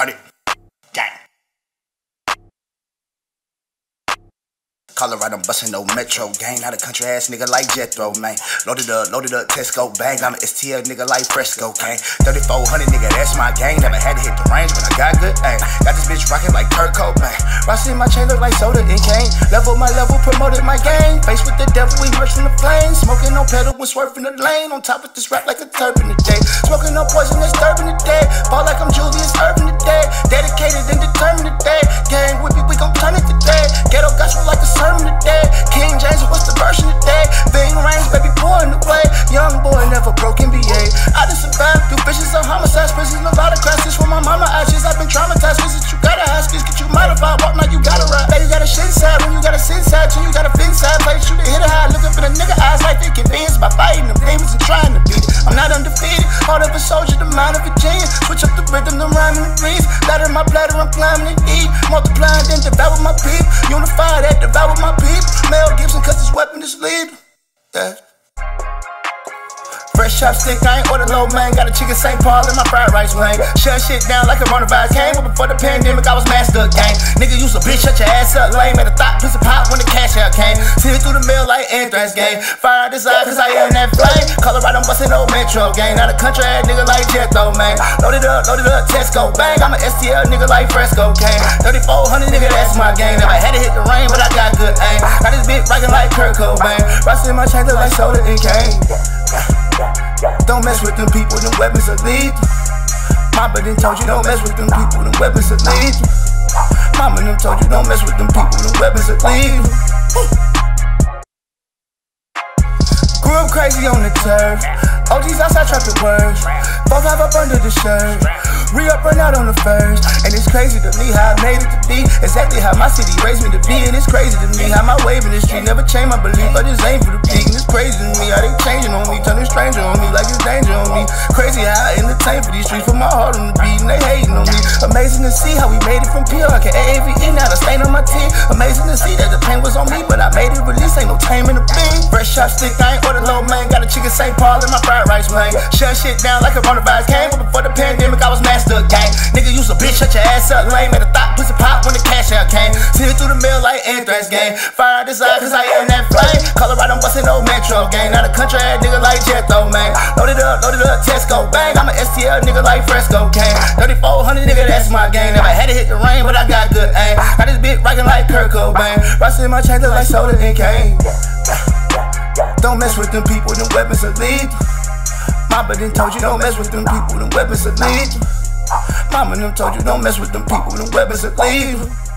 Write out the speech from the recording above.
Turn it. Colorado, bustin' no metro gang. Not a country ass nigga like Jethro, man. Loaded up, loaded up, Tesco bang. I'm an STL nigga like Fresco, gang. 3400 nigga, that's my gang. Never had to hit the range, but I got good aim. Bitch rockin' like Kurt Cobain. Rossi my chain look like soda and cane. Level my level, promoted my game. Face with the devil, we merged from the flames. Smoking on pedal when swerving the lane. On top of this rap like a turban today. Smoking on poison that's disturbing today. Ball like I'm Julius Erving today. Dedicated and determined today. Gang with me, we gon' turn it today. Ghetto gospel like a sermon today. King James, what's the version today? Ving Range, baby, pouring away. Young boy never broke NBA. I just survived through bitches of homicides, prisons, a lot of crashes from my mama ashes. I've been traumatized, get you. Walk now you gotta ride. Baby, you gotta shit inside when you gotta sit inside, till you gotta fit inside. Play shoot it, hit it high, look up in a nigga eyes like they convinced by fighting them demons and trying to beat it. I'm not undefeated, heart of a soldier, the mind of a genius. Switch up the rhythm, the rhyme and the breeze. Ladder my bladder, I'm climbing and eat. Multiplying, then devour my peep. Unify that, devour my peep. Mel Gibson, cause his weapon is lead. Yeah. Fresh chopstick, I ain't order low, man. Got a chicken St. Paul in my fried rice wing. Shut shit down like a coronavirus came. But before the pandemic, I was master gang. Nigga, use a bitch, shut your ass up, lame. At a thought, piece of pop when the cash out came. See it through the mail like anthrax gang. Fire desire, cause I am that flame. Colorado, I'm bustin' old metro gang. Not a country ass nigga like Jethro, man. Loaded up, loaded up, Tesco bang. I'm a STL nigga like Fresco gang. 3400 nigga, that's my game. Never had to hit the rain, but I got good aim. Got this bitch rockin' like Kurt Cobain. Rossi my chain look like soda and cane. Don't mess with them people, them weapons are lethal. Mama done told you don't mess with them people, them weapons are lethal. Mama done told you don't mess with them people, them weapons are lethal. Grew up crazy on the turf. OGs outside trapping words. Both have up under the shirt. Re up run out on the first. Crazy to me how I made it to be. Exactly how my city raised me to be. And it's crazy to me how my wave in the street never changed my belief. I just aim for the peak. And it's crazy to me how they changing on me. Turning stranger on me like it's danger on me. Crazy how I entertain for these streets. Put my heart on the beat and they hating on me. Amazing to see how we made it from PR. Like an AAVE, now the stain on my team. Amazing to see that the pain was on me. But I made it release. Ain't no tame in the beam. Fresh chopstick, I Got a chicken St. Paul in my fried rice wing. Shut shit down like a coronavirus came. But before the pandemic, I was master gang. Nigga, use a bitch, shut your ass up, lame. At a thought, pussy pop when the cash out came. It through the mail like anthrax gang. Fire out desire, cause I am that flame. Colorado, I'm bustin' no metro gang. Not a country ass nigga like Jethro, man. Loaded up, loaded up, Tesco bang. I'm a STL nigga like Fresco gang. 3400 nigga, that's my gang. Never had to hit the rain, but I got good aim. Got this bitch rockin' like Kurt Cobain. Rossi my chain look like soda and cane. Don't mess with them people, them weapons are lethal. Mama done told you don't mess with them people, them weapons are lethal. Mama done told you don't mess with them people, them weapons are lethal.